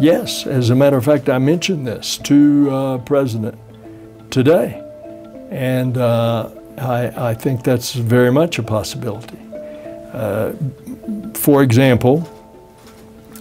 Yes, as a matter of fact, I mentioned this to uh, President today, and uh, I, I, think that's very much a possibility. Uh, for example,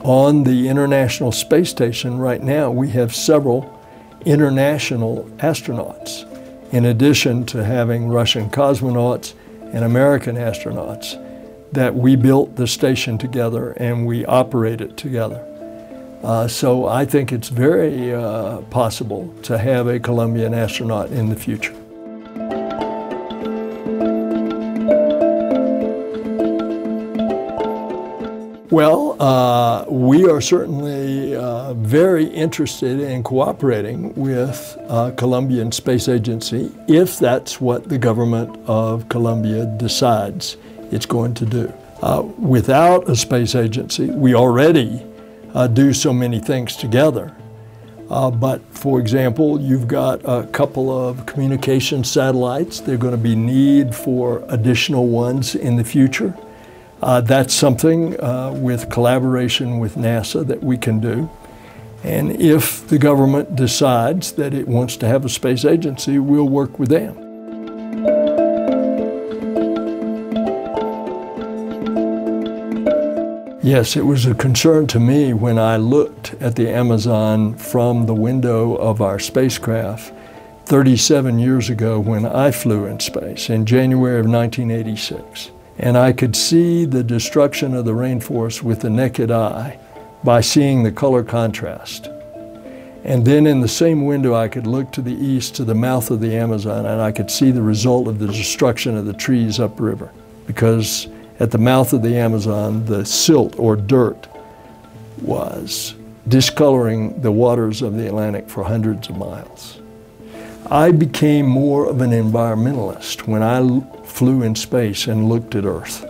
on the International Space Station right now, we have several international astronauts, in addition to having Russian cosmonauts and American astronauts, that we built the station together and we operate it together. Uh, so I think it's very uh, possible to have a Colombian astronaut in the future. Well, uh, we are certainly uh, very interested in cooperating with uh, Colombian Space Agency if that's what the government of Colombia decides it's going to do. Without a space agency, we already uh, do so many things together. Uh, but for example, you've got a couple of communication satellites. There's going to be need for additional ones in the future. Uh, that's something uh, with collaboration with NASA that we can do. And if the government decides that it wants to have a space agency, we'll work with them. Yes, it was a concern to me when I looked at the Amazon from the window of our spacecraft 37 years ago when I flew in space in January of 1986. And I could see the destruction of the rainforest with the naked eye by seeing the color contrast. And then in the same window, I could look to the east to the mouth of the Amazon and I could see the result of the destruction of the trees upriver because at the mouth of the Amazon, the silt or dirt was discoloring the waters of the Atlantic for hundreds of miles. I became more of an environmentalist when I flew in space and looked at Earth.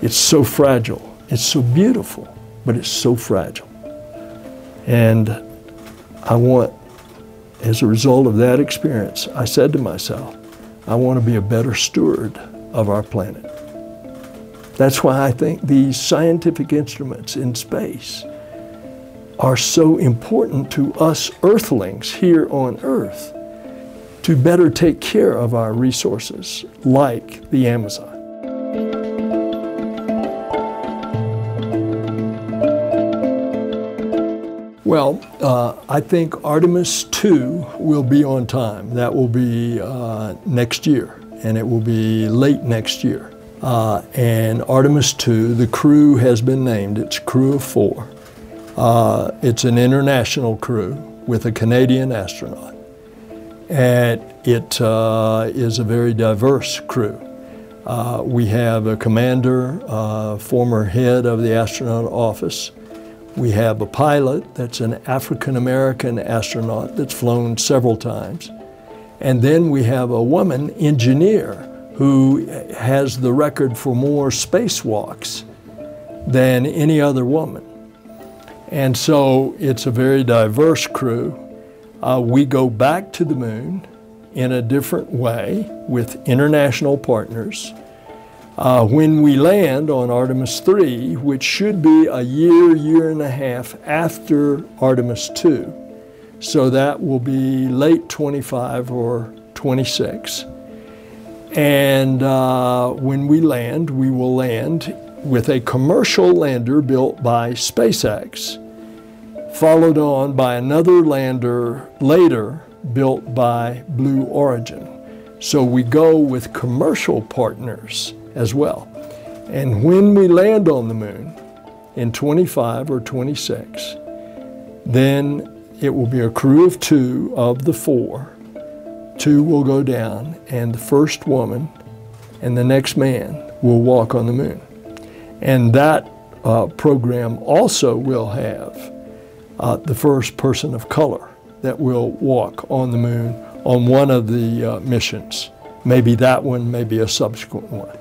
It's so fragile. It's so beautiful, but it's so fragile. And I want, as a result of that experience, I said to myself, I want to be a better steward of our planet. That's why I think these scientific instruments in space are so important to us earthlings here on Earth to better take care of our resources like the Amazon. Well, uh, I think Artemis 2 will be on time. That will be uh, next year, and it will be late next year. Uh, and Artemis 2, the crew has been named. It's crew of four. Uh, it's an international crew with a Canadian astronaut. And it uh, is a very diverse crew. Uh, we have a commander, uh, former head of the astronaut office. We have a pilot that's an African American astronaut that's flown several times. And then we have a woman engineer who has the record for more spacewalks than any other woman. And so it's a very diverse crew. Uh, we go back to the moon in a different way with international partners. Uh, when we land on Artemis 3, which should be a year, year and a half after Artemis 2, so that will be late 25 or 26. And uh, when we land, we will land with a commercial lander built by SpaceX, followed on by another lander later built by Blue Origin. So we go with commercial partners as well. And when we land on the moon in 25 or 26, then it will be a crew of two of the four two will go down, and the first woman and the next man will walk on the moon. And that uh, program also will have uh, the first person of color that will walk on the moon on one of the uh, missions. Maybe that one, maybe a subsequent one.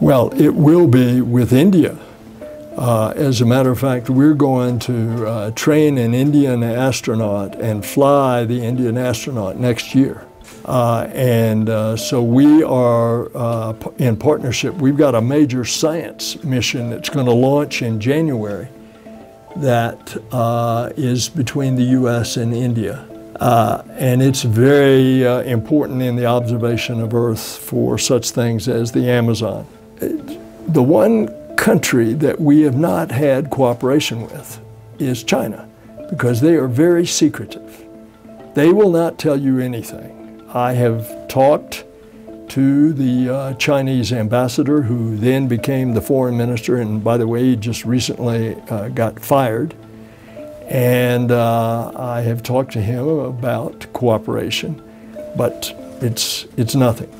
Well, it will be with India. Uh, as a matter of fact, we're going to uh, train an Indian astronaut and fly the Indian astronaut next year. Uh, and uh, so we are uh, in partnership. We've got a major science mission that's going to launch in January that uh, is between the U.S. and India. And it's very important in the observation of Earth for such things as the Amazon. The one country that we have not had cooperation with is China because they are very secretive. They will not tell you anything. I have talked to the uh, Chinese ambassador, who then became the foreign minister, and by the way, he just recently uh, got fired. And uh, I have talked to him about cooperation, but it's, it's nothing.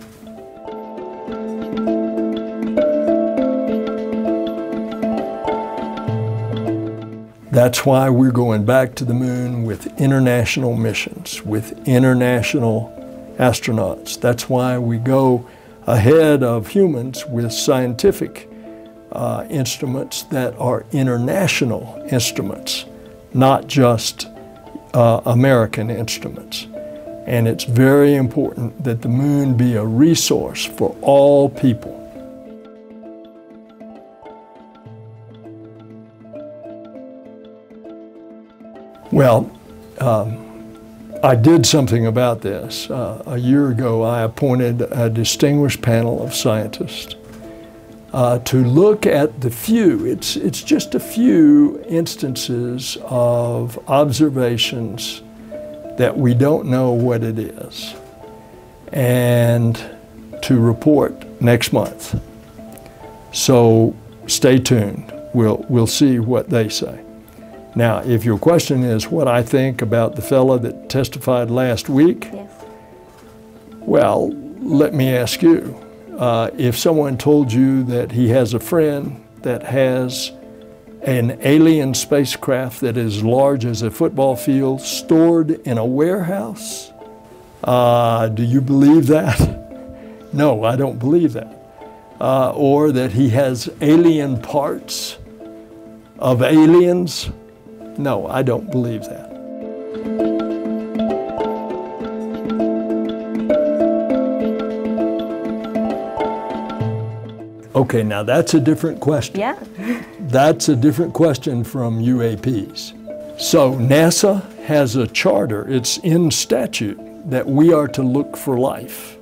That's why we're going back to the moon with international missions, with international astronauts. That's why we go ahead of humans with scientific uh, instruments that are international instruments, not just uh, American instruments. And it's very important that the moon be a resource for all people. Well, um, I did something about this. Uh, a year ago, I appointed a distinguished panel of scientists uh, to look at the few, it's, it's just a few instances of observations that we don't know what it is, and to report next month. So stay tuned. We'll, we'll see what they say. Now, if your question is what I think about the fellow that testified last week, yes. well, let me ask you. Uh, if someone told you that he has a friend that has an alien spacecraft that is large as a football field stored in a warehouse, uh, do you believe that? no, I don't believe that. Uh, or that he has alien parts of aliens, no, I don't believe that. Okay, now that's a different question. Yeah. That's a different question from UAPs. So NASA has a charter, it's in statute that we are to look for life,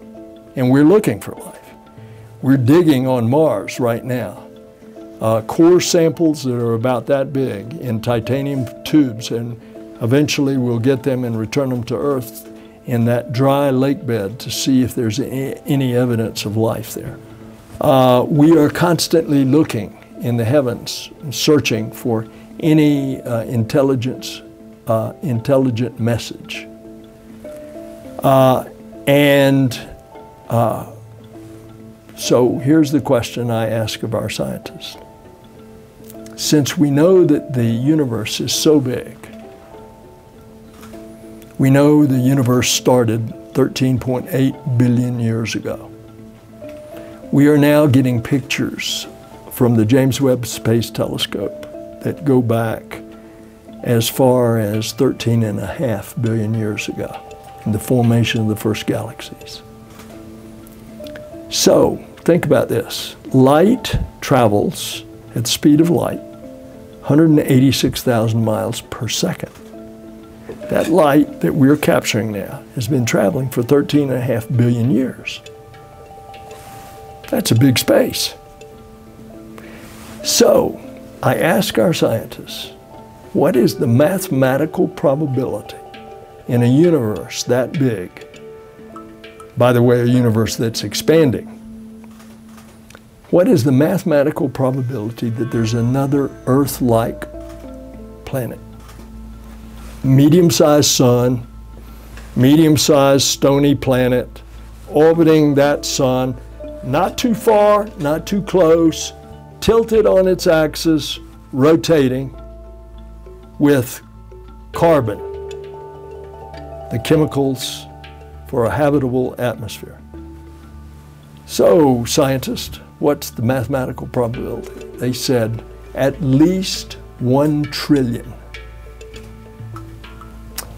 and we're looking for life. We're digging on Mars right now uh, core samples that are about that big in titanium tubes, and eventually we'll get them and return them to Earth in that dry lake bed to see if there's any evidence of life there. Uh, we are constantly looking in the heavens, searching for any uh, intelligence, uh, intelligent message. Uh, and uh, so here's the question I ask of our scientists. Since we know that the universe is so big, we know the universe started 13.8 billion years ago. We are now getting pictures from the James Webb Space Telescope that go back as far as 13 and a half billion years ago in the formation of the first galaxies. So, think about this. Light travels at the speed of light, 186,000 miles per second. That light that we're capturing now has been traveling for 13 and a half billion years. That's a big space. So, I ask our scientists, what is the mathematical probability in a universe that big? By the way, a universe that's expanding what is the mathematical probability that there's another Earth-like planet? Medium-sized sun, medium-sized stony planet, orbiting that sun, not too far, not too close, tilted on its axis, rotating with carbon, the chemicals for a habitable atmosphere. So, scientists, what's the mathematical probability? They said at least one trillion.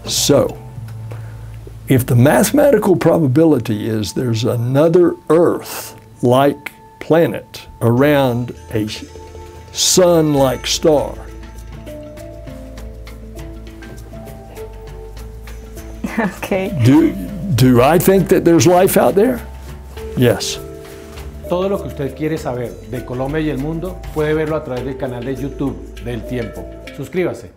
So, If the mathematical probability is there's another Earth like planet around a sun like star, Okay. do, do I think that there's life out there? Yes. Todo lo que usted quiere saber de Colombia y el mundo puede verlo a través del canal de YouTube del Tiempo. Suscríbase.